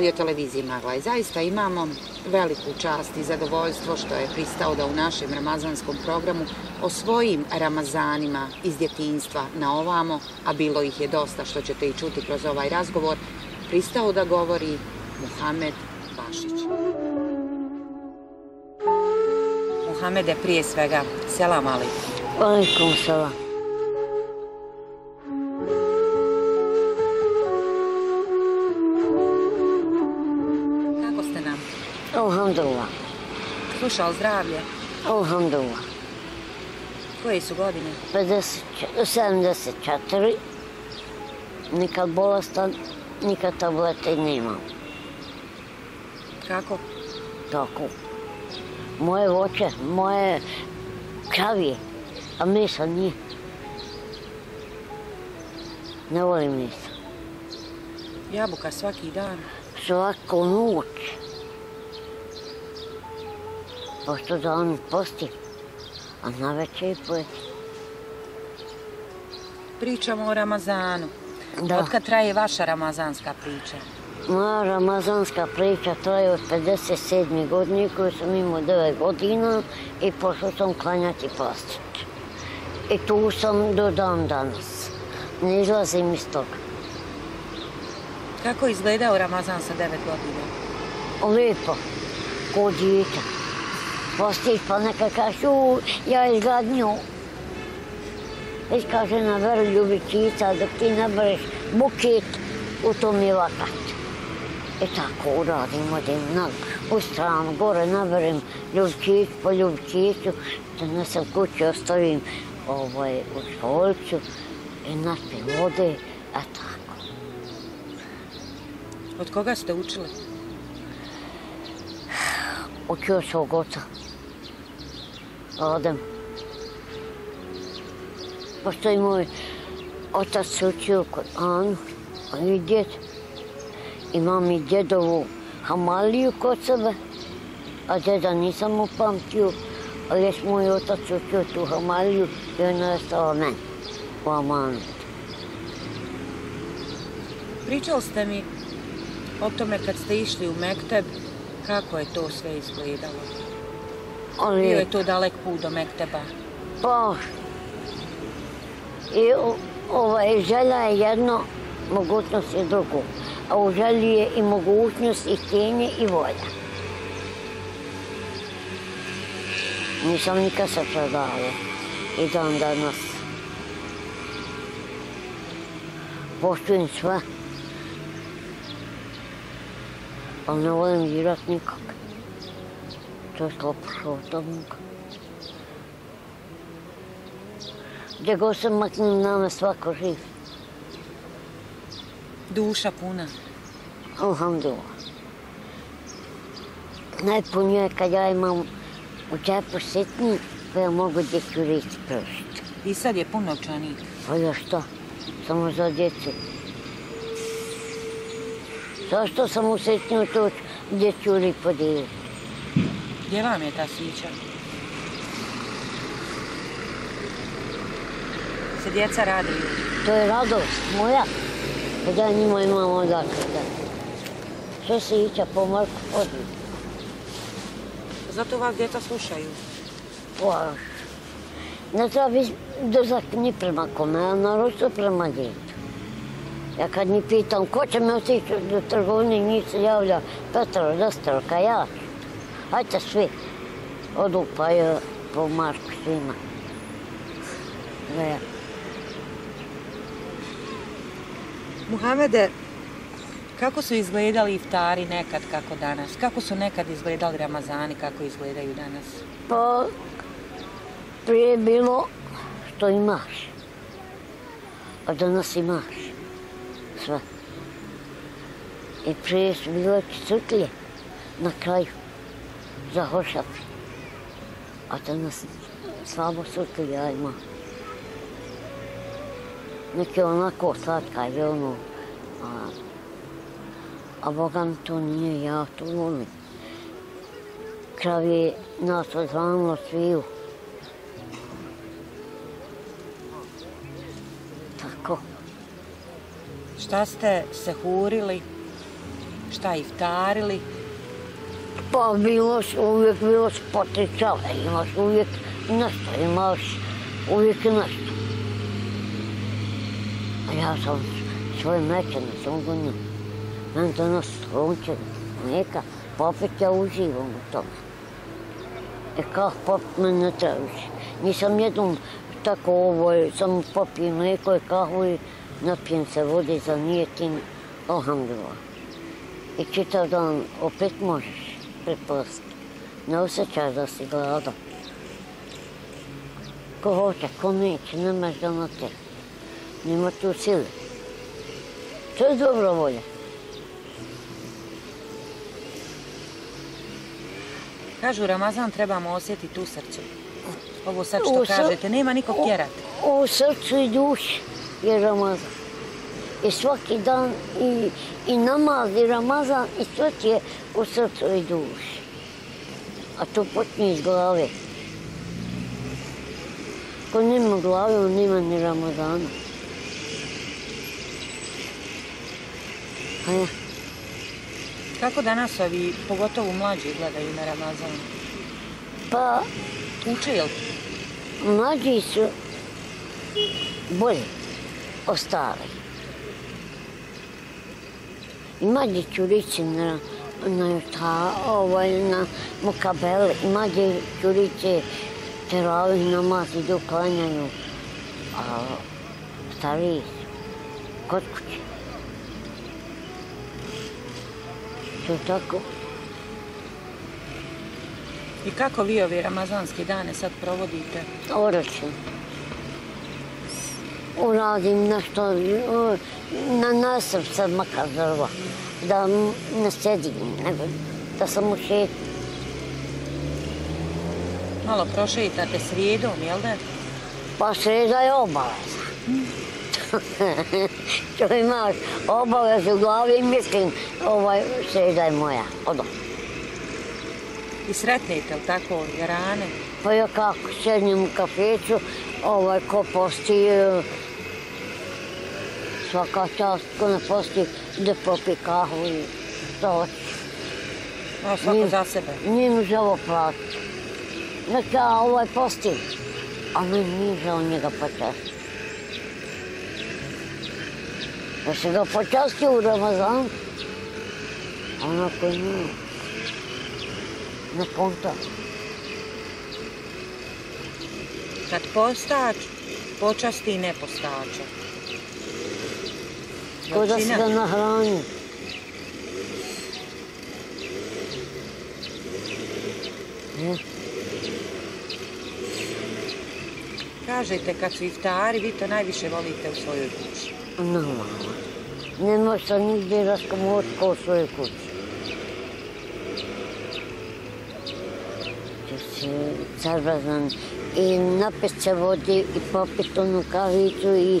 radio televiziji Magla zaista imamo veliku čast i zadovoljstvo što je pristao da u našem ramazanskom programu o svojim ramazanima iz djetinstva na ovamo, a bilo ih je dosta što ćete i čuti kroz ovaj razgovor, pristao da govori Muhamed Bašić. Muhamede, prije svega, selam alaikum. Alaikum selam. Alhamdulillah. Slušao zdravlje? Alhamdulillah. Koje su godine? 50, 74. Nikad bolestan, nikad tablete nemam. Kako? Tako. Moje voće, moje kravije, a mesa nije. Ne volim mesa. Jabuka svaki dan. Svaku noć. Pošto dan posti, a na večer pojeti. Pričamo o Ramazanu. Da. Otkad traje vaša ramazanska priča? Moja ramazanska priča traje od 57. godine koju sam imao 9 godina i pošao sam klanjati pastit. I tu sam do dan danas. Ne izlazim iz toga. Kako je izgledao Ramazan sa 9 godina? Lijepo, ko djeta. Postiš pa neka kaže, u, ja izgladnju. Već kaže na veru ljubičica, dok ti nabereš buket, u tom je vakat. I tako uradim, odim na, u stranu, gore naberem ljubičić po ljubičiću, donesem kući, ostavim ovaj, u školjcu i napijem vode, a tako. Od koga ste učili? Učio svog oca odem. Pošto je moj otac učio kod Anu, on je djed. Imam i djedovu hamaliju kod sebe, a djeda nisam upamtio, ali je moj otac učio tu hamaliju i ona je stala meni u Amanu. Pričali ste mi o tome kad ste išli u Mekteb, kako je to sve izgledalo. Ali Bio je to dalek put do Mekteba. Pa, i ovaj, želja je jedno, mogućnost je drugo. A u želji je i mogućnost, i htjenje, i volja. Nisam nikad se predavao. I dan danas. Poštujem sve. Ali ne volim dirat nikog. To slopošao od toga. Gdje god se maknem nama svako živ. Duša puna. Alhamdulillah. Najpunije je kad ja imam u džepu sitni, pa ja mogu djeću riječ pružiti. I sad je pun novčanik. Pa ja šta? Samo za djecu. Zašto sam u sitnju to djeću riječ podijeliti? Gdje vam je ta svića? Se djeca raduju. To je radost moja. Kad ja njima imam odakle da. Što se ića po Marku hodi? Zato vas djeca slušaju. Plaš. Ne treba biti drzak ni prema kome, a naročito prema djetu. Ja kad njih pitam ko će me otići do trgovine, njih se javlja Petar, Desterka, ja. Hajte svi. Odu pa je po Marku svima. Ne. Muhamede, kako su izgledali iftari nekad kako danas? Kako su nekad izgledali Ramazani, kako izgledaju danas? Pa, prije je bilo što imaš. A danas imaš sve. I prije su bile čutlje na kraju za A A danas slabo sutra ja ima. Neki onako slatka je ono, a, a Boga mi to nije, ja to volim kravi nas odvano sviju. Tako. Šta ste se hurili? Šta, iftarili? Pa bilo s- uvijek bilo spoticala, imaš uvijek nešto, imaš uvijek nešto. A ja sam svoj mečan, sam go sungunju, meni to nas sluče, neka, popit ja uživam u tome. E kak popit me ne treba. Nisam jednom tako ovo, sam popijem mlijeko i kahvu i napijem se vode za nijetin, alhamdulillah. I čitav dan opet možeš pretpostaviti. Ne osjećaš da si gladan. Ko hoće, ko neće, nemaš da na te. Nema tu sile. To je dobra volja. Kažu, Ramazan trebamo osjetiti u srcu. Ovo sad što U kažete, nema nikog u- tjerat. U srcu i duši je Ramazan. I svaki dan i, i namaz i Ramazan i sve ti je u srcu i duši. A to počne iz glave. Ko nema glave, on nema ni Ramazana. A ja, Kako danas ovi, pogotovo mlađi, gledaju na Ramazan? pa Uče, jel? mlađi su bolji od starih. I mlađi čurići na, na, ta, ovaj, na mukabele, i mlađi čurići teravih namaz idu klanjaju, a stariji su kod kuće. To tako. I kako vi ove ramazanske dane sad provodite? Oročno. Uradim nešto, na nasrp sad makar drva, da ne sedim, nego da sam u šetu. Malo prošetate srijedom, jel da? Pa sreda je obaveza. Što imaš obavez u glavi i mislim, ovaj, sreda je moja. Odo. I sretnete, jel tako, jarane? Pa ja kako sednem u kafeću, ovaj, ko posti, svaka čast, ko ne posti, da popi kahvu i to hoće. Malo svako Nije- za sebe. Nije mi želo platiti. Neka ovaj posti, a meni nije želo njega počasti. Da se ga počasti u Ramazan, onako nije. Ne konta. Kad postač, počasti nepostača. Ko da se ga nahrani. Ne? Kažete, kad su iftari, vi to najviše volite u svojoj kući. Normalno. Ne može se nigdje raskomoti kao u svojoj kući. Zabrazan i napit se vodi i popit onu kavicu i,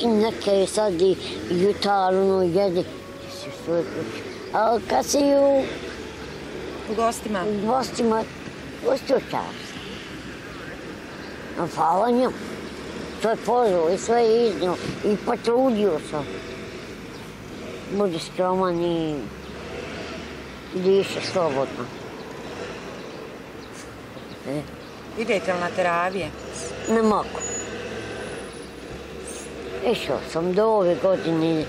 i neke sad i u svojoj kući. A kad si u U gostima, gostima, gosti očaš. A hvala njemu. To je pozvao i sve je iznio i potrudio sam. Budi skroman i diše slobodno. E, idete li na teravije? ne mogu. Išao sam do ove godine,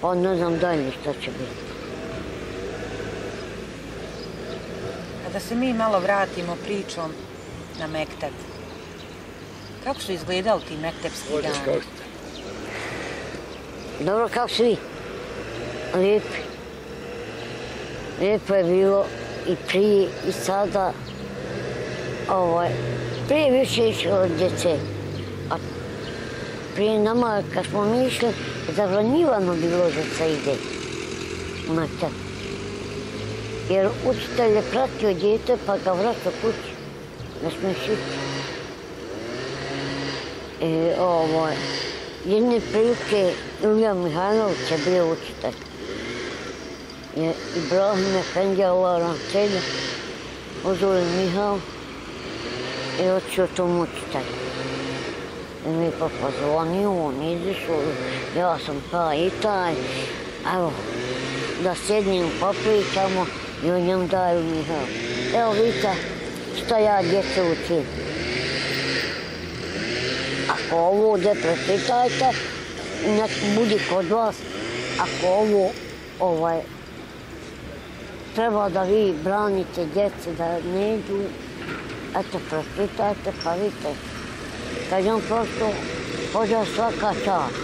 pa ne znam dalje što će biti. A da se mi malo vratimo pričom na Mekteb. Kako su izgledali ti mektepski dani? Dobro, kako su vi? Lijepi. Lijepo je bilo i prije i sada. Ovaj, prije više išlo djece. Prije nama, kad smo mi išli, zabranjivano bilo da se ide u maktab. Jer učitelj je pratio djete pa ga vraćao kući. Ne smiješ ići. E, I ovo, jedne prilike Ilija Mihajlović je bio učitelj. Je Ibrahim Efendija Ularan Rancelja, uzeli Mihao i očio tom učitelju. I mi pa pozvonio, on izišao, ja sam pa i taj, evo, da sjednim, popričamo i o njemu daju mi. Evo vidite što ja djece učim. Ako ovo ovdje prečitajte, nek budi kod vas. Ako ovo ovaj, treba da vi branite djece da ne idu, eto, prečitajte pa vidite. Kad on prosto pođa svaka čast.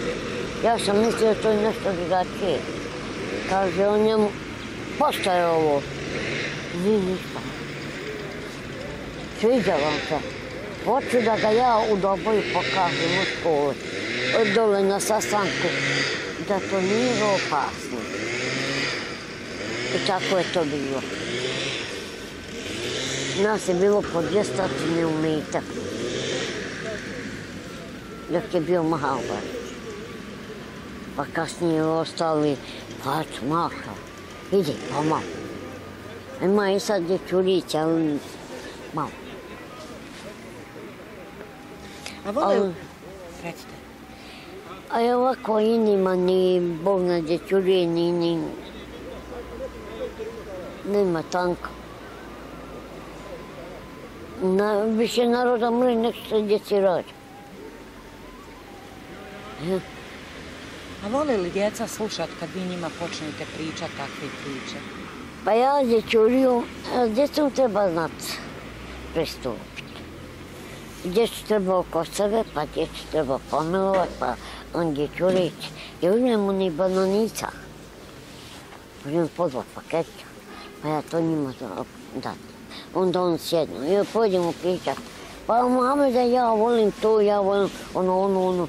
Ja sam mislio da to je nešto drugačije. Kaže on njemu, pošto je ovo? Vi ništa. Sviđa vam se. Hoću da ga ja u doboju pokažem u školi. Dole na sastanku. Da to nije opasno. I tako je to bilo. Nas je bilo po dvjestatine umeta. Dok je bio Mahalbar. Pa kasnije ostali, pa ću maha. Idi, pa malo. Ima i sad dječurića, ali malo. A vole... Recite. A je ovako i nima ni bolna dječurije, ni, ni... Nema tanka. Na, više naroda mre nek se djeci rađa. Ja. A vole li djeca slušat kad vi njima počnete pričat takve priče? Pa ja dječuriju, djecu treba znat pristupiti. Djecu treba oko sebe, pa djecu treba pomilovat, pa on dječurić. I u njemu ni bananica. Uzmem po paketa, pa ja to njima dati. Onda on sjednu i pođemo pričat. Pa mame da ja volim to, ja volim ono, ono, ono.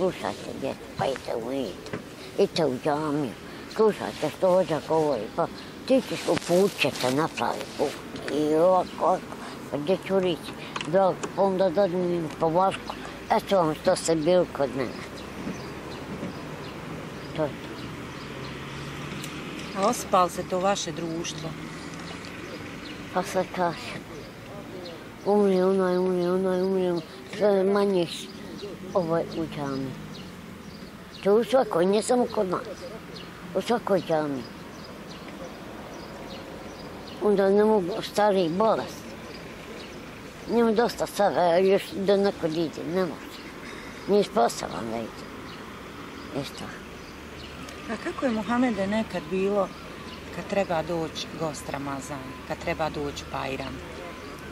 Slušajte djecu, pa idete u id, idete u džamiju. Slušajte što hođa govori, pa ti ćeš uput će te napravi put. I ovako, ovako, pa gdje ću rići? Da, pa onda dadim im po vašku. Eto vam što se bil kod mene. To je to. A ospal se to vaše društvo? Pa sad kažem. Umri onaj, umri onaj, umri sve manje ovaj u džami. To u svakoj, ne samo kod nas. U svakoj džami. Onda ne mogu stari bolest. Njemu dosta sada, još da neko ide, ne može. Nije sposoban da ide. Isto. A kako je Muhamede nekad bilo kad treba doći gost Ramazan, kad treba doći Bajram?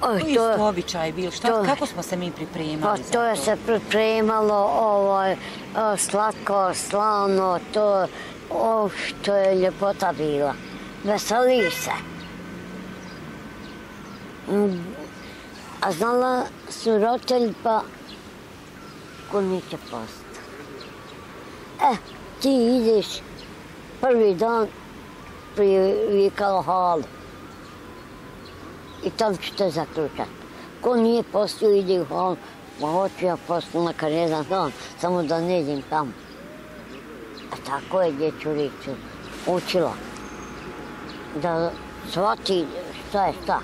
Koji to, su običaji bili? Šta, to- kako smo se mi pripremali pa za to je se pripremalo ovaj, o, slatko, slano, to, o, što je ljepota bila. Veseli se. Mm, A znala su roditelj pa ko neće posta. E, ti ideš prvi dan prije vikalo halu. I tam ću te zaključati. Ko nije postio, ide u halu. Ma hoću ja postu makar jedan dan, samo da ne idem tamo. A tako je dječuricu učila. Da shvati šta je šta.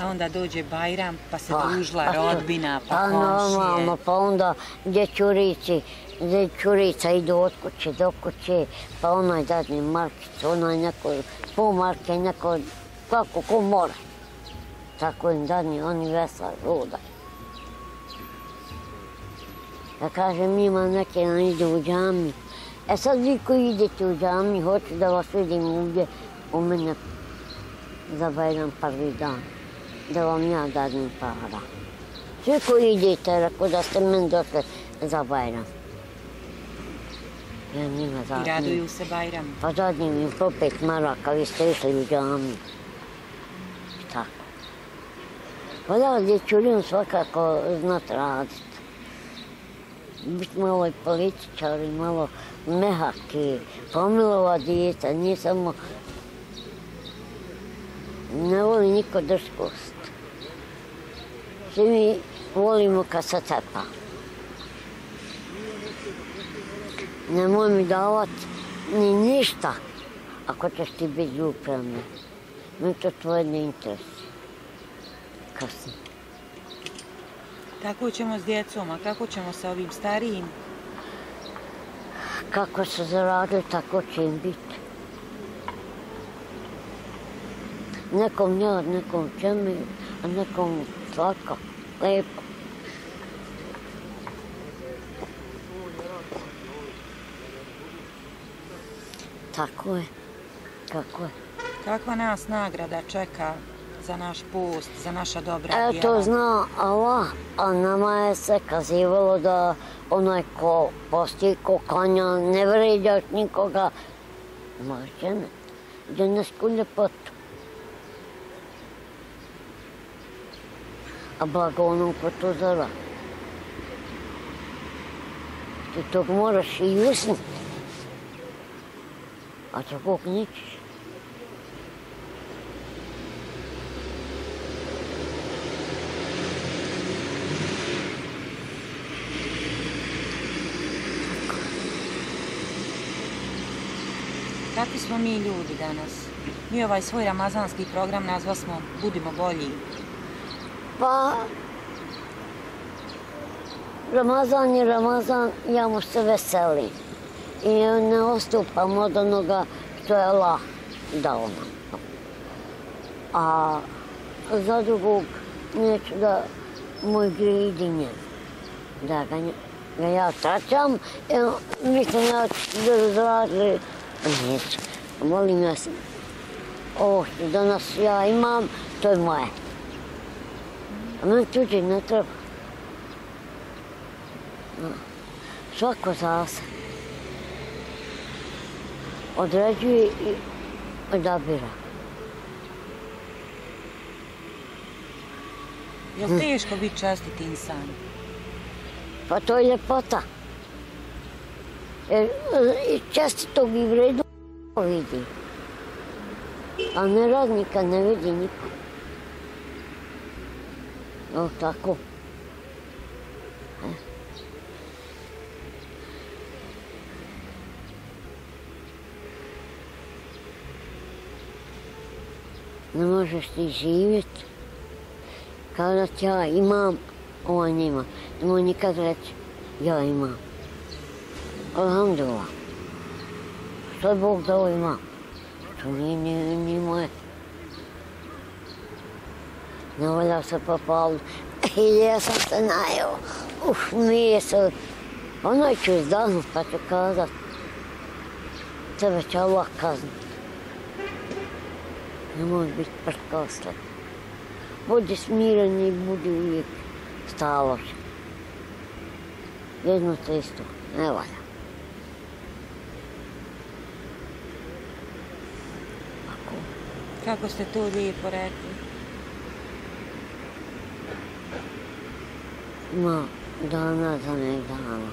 A onda dođe Bajram, pa se Pa, družila pa rodbina, pa, Pa normalno, komšije. pa onda dječurici, dječurica idu od kuće do kuće, pa onaj dadne markicu, onaj neko, po marke, neko, kako ko mora. Tako im dadne, oni vesla, luda. Ja kažem, ima neke nam ide u džami. E sad vi koji idete u džami, hoću da vas vidim ovdje u mene za Bajram prvi dan. Da vam ja dadim para. Svi koji idete, rekao da ste meni došli za Bajram. Ja njima I dadim. raduju se Bajram. Pa dadim im po pet maraka, vi ste išli u džami. Tako. Pa da, dječurin svakako znat radit. Biti malo i političar i malo mehaki, pomilova djeca, nije samo... Ne voli niko drskost. Svi mi volimo kad se cepa. Nemoj mi davat ni ništa ako ćeš ti biti ljupravni. Mi to tvoje ne interesuje. Kasnije. Tako ćemo s djecom, a kako ćemo sa ovim starijim? kako su zaradili, tako će im biti. Nekom jad, nekom čemi, a nekom slatko, lepo. Tako je, kako je. Kakva nas nagrada čeka za naš pust, za naša dobra E, djela? to zna Allah, a nama je se kazivalo da onaj ko posti, ko klanja, ne vređaš nikoga. Može ne, dženevsku ljepotu. A blago onom ko to zara. Ti tog moraš i usniti. A drugog nećeš. Kakvi smo mi ljudi danas? Mi ovaj svoj ramazanski program nazva smo Budimo bolji. Pa, Ramazan je Ramazan, ja mu se veselim. I ne ostupam od onoga što je Allah dao nam. A za drugog neću da moj gridi njem. Da ga, ga ja traćam, evo, mislim ja ću da zradili. Neću. Molim vas. Ovo što danas ja imam, to je moje. A meni tuđi ne treba. Svako za sebe. Određuje i odabira. Je li teško biti čestit insan? Pa to je ljepota. Jer e, i čestitog i vredu vidi. A neradnika ne vidi niko. Evo tako. Ne možeš ti živjeti kao da ti ja imam, on nima. Ne mogu nikad reći, ja imam. Alhamdulillah. Što je Bog dao ima? To nije ni, ni moje. Ne volja se popali. I ja sam se najeo. Uf, nije se. Ono ću izdahnut pa ću kazat. Tebe kaznit. Nemoj biti prkoslet. Budi smiren i budi uvijek staloš. Jedno te isto, ne valja. Ako Kako ste to lijepo rekli? ima dana za nek dana.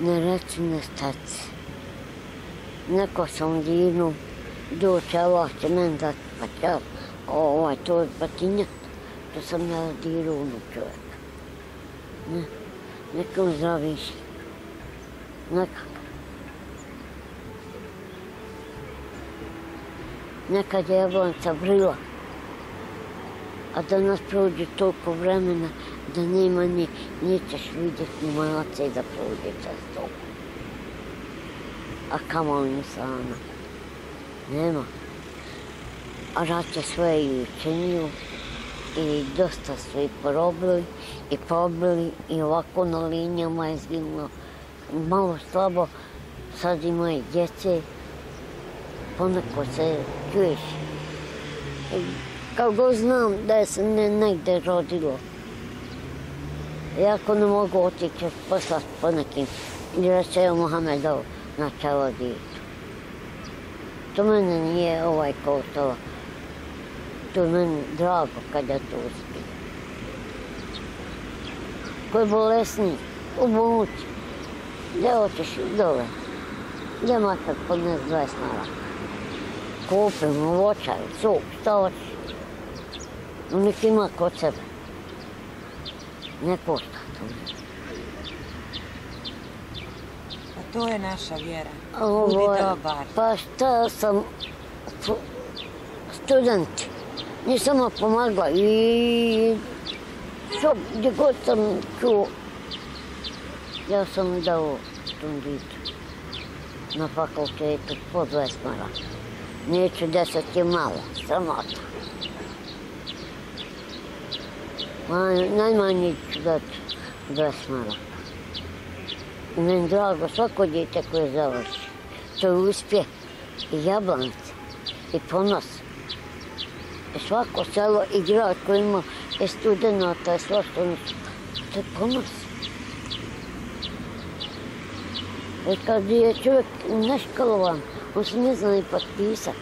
Ne reci ne staci. Neko sam dirnu, doće Allah će men da pa će ovaj to je batinjat, to sam ja diru unu čovjeka. Ne, nekom zdraviš. Nekak. Nekad je jablanca vrila, a danas prođe toliko vremena da nema ni, nećeš vidjeti ni malaca i da prođe čas toliko. A kamo li insana? Nema. A rat je sve i učinio i dosta su i porobili i pobili i ovako na linijama je zginulo. Malo slabo, sad ima i djece, poneko se čuješ. E, kao god znam da je se ne, negde rodilo. Jako ne mogu otići poslat po nekim. Jer se je Mohamedov na čelo djetu. To mene nije ovaj koštalo. To je meni drago kada to uspije. Ko je bolesni, u bolnici. Gdje hoćeš dole? Gdje makar podnes 20 nara. Kupim u voćari, sok, šta hoćeš? Nek ima kod sebe. Ne košta to. Pa to je naša vjera. Ovo Budi dobar. Pa šta sam student. Nisam pomagla i što gdje god sam čuo Ja sam dao tom ditu na fakultetu po 20 maraka. Neću deset je malo, sramota. Maj, najmanje ću dati 20 maraka. I meni drago svako djete koje završi. To je uspjeh i jablanice i ponos. Svako selo i grad koji ima i studenta i sve što nisu. To je ponos. I kad je čovjek neškalovan, on se ne zna ni potpisat.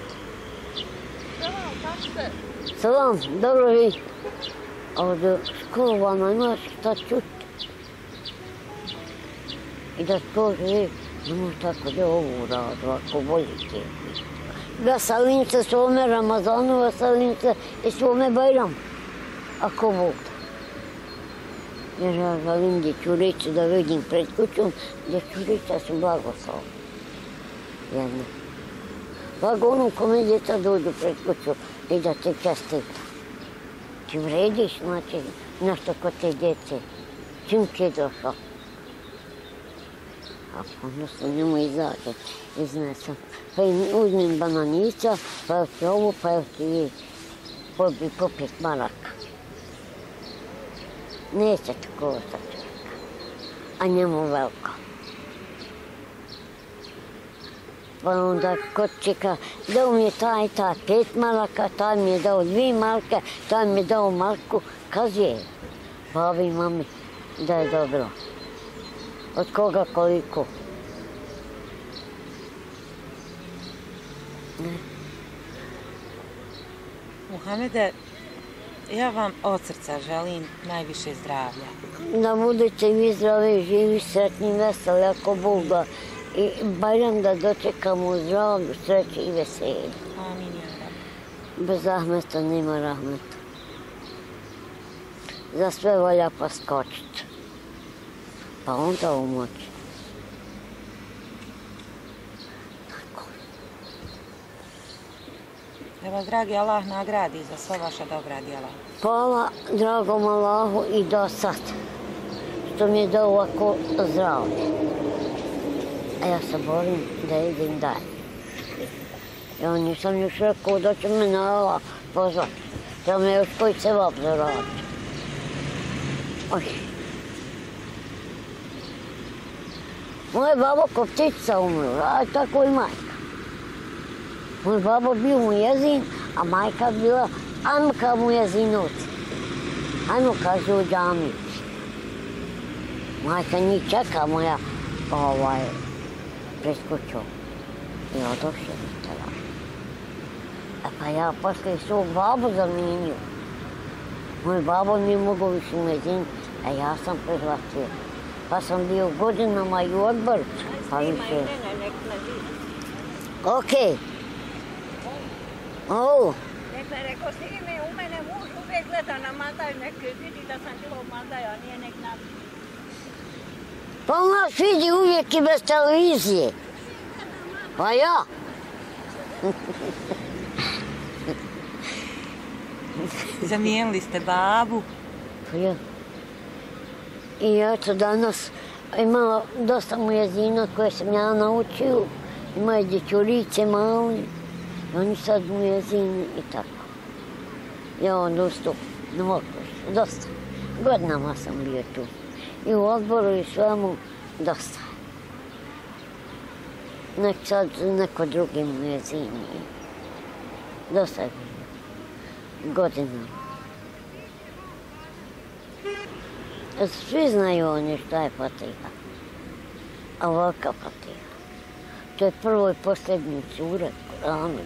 Salam, dobro vi. A od školovana imaš šta čuti. Ako volite. Veselim se svome Ramazanu, veselim se i svome Bajramu, ako Bog da. Jer ja želim dječuricu da vidim pred kućom, dječurica su blagoslov. Jedna. Blago onom kome djeca dođu pred kuću i da te čestita. Ti vrediš, znači, nešto kod te djece. Čim ti je došao? A njemu izađe, iznesem. Pa im uzmem bananica, pa još ti ovo, pa još ti pobi po pet maraka. Neće tako košta čovjeka, a njemu veliko. Pa onda kod čeka, dao mi je taj, taj pet maraka, taj mi je dao dvije marke, taj mi je dao marku, kaže, pa ovi mami, da je dobro. Od koga koliko? Muhamede, ja vam od srca želim najviše zdravlja. Da budete vi zdravi, živi, sretni, veseli, ako Bog da. I Bajram da dočekamo u zdravlju, sreći i veselju. Amin, ja rab. Bez rahmeta nema rahmeta. Za sve volja pa skočit. Pa onda umoći. Tako. Da vas, dragi Allah, nagradi za sva vaša dobra djela. Hvala dragom Allahu i do sad. Što mi je dao ovako zdravlje. A ja se borim da idem dalje. Ja nisam još rekao da će me na Allah pozvati. Da me još koji se vap zaradi. Oj. Moje babo ko ptica umrla, a tako i majka. Moj babo bio mu jezin, a majka bila Anka mu jezinovci. Ajmo, kaže, u džamici. Majka njih čeka moja, ovaj, pred kućom. I odošli mi tada. E pa ja posle svog babu zamijenio. Moj babo nije mogao više u jezin, a ja sam prihvatio. Pa sam bio godinama i u odboru, pa više. Okej. Ovo. Dakle, rekao si ime, u mene muž uvijek gleda na Madaj, nek vidi da sam bila u Madaju, a nije nek na... Pa u nas vidi uvijek i bez televizije. Pa ja. Zamijenili ste babu. Pa ja. I ja danas imala dosta mujezina koje sam ja naučio. Imaju dječurice mali. I oni sad mujezini i tako. Ja on dosta, ne dosta. Godinama sam bio tu. I u odboru i svemu dosta. Nek sad neko drugi mujezini. Dosta je bilo. Godinama. Svi znaju oni šta je fatiha. A ovaka fatiha. To je prvo i posljednji Kur'ana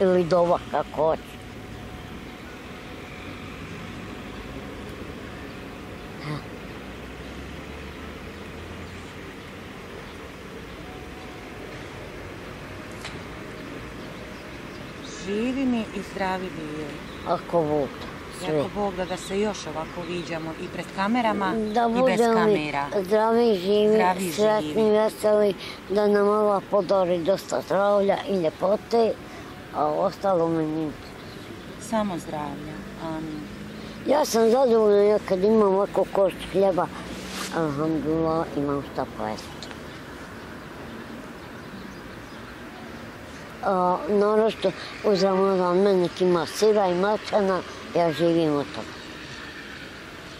ili dova kako hoće. Živi mi i zdravi bili. Ako Bog Jako Bog da, da se još ovako viđamo i pred kamerama Da i bez mi kamera. zdravi, živi, Zdravi, sretni, živi. veseli, da nam ova podari dosta zdravlja i ljepote, a ostalo me nije. Samo zdravlja. Amin. Ja sam zadovoljna ja kad imam ovako košt hljeba, Alhamdulillah, imam šta pojesti. A, naravno, uz Ramazan meni ima sira i mačana, ja živim od toga.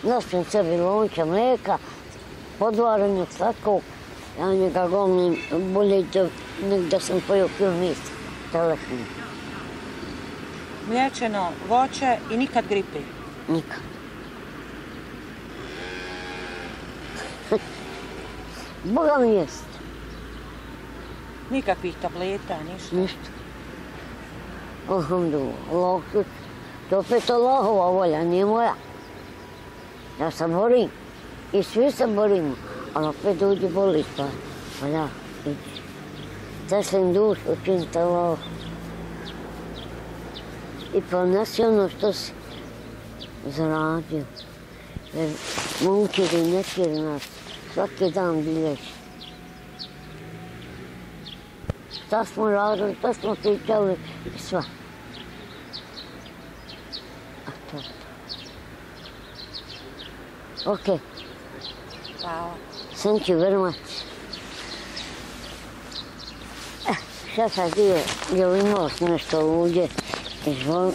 Nosim sebi lonče mlijeka, podvarenog slatkog, ja njega gomlim bolje da, nek da sam pojel pil misa, telefon. Mliječeno voće i nikad gripe. Nikad. Boga mi jest, Nikakvih tableta, ništa. ništa. Alhamdulillah, Allah, to opet Allahova volja, nije moja. Ja se borim i svi se borimo, ali opet dođe boli pa, pa da, idi. Teslim dušu, učinite Allah. I ponesi ono što si zaradio. Jer munkiri, nekiri nas svaki dan bilježi. Šta smo radili, šta smo pričali i sve. A to je Ok, Hvala. thank you very much. Eh, šta sad je, je li imao nešto ovdje? Izvoli.